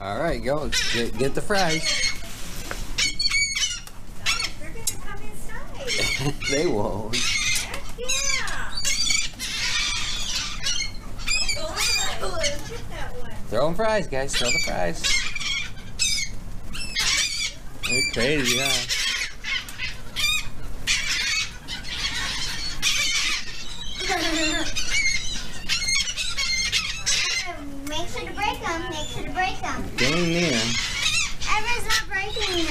All right, go get, get the fries. They won't. Throw them fries, guys. Throw the fries. They're crazy, huh? Them. Getting near. Not breaking.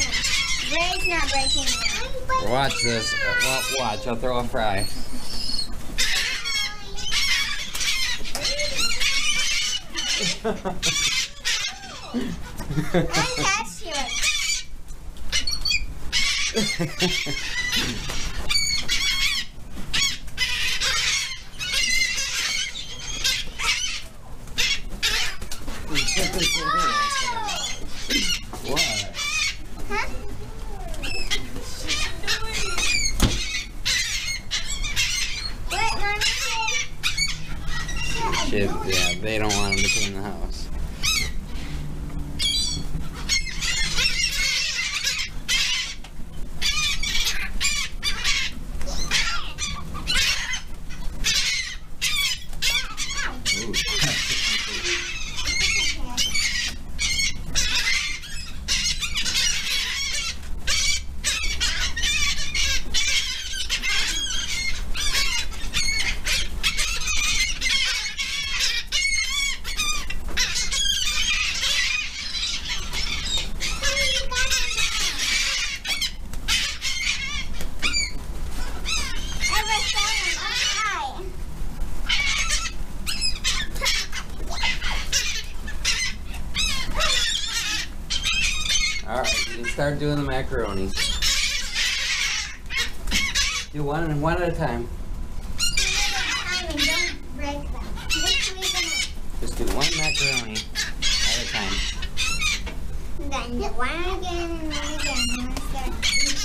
Ray's not breaking. Watch this. Well, watch. I'll throw a fry. I'm Shit, yeah, they don't want him to come in the house. Start doing the macaroni. Do one one at a time. Just do one macaroni at a time. Then one again. And one again.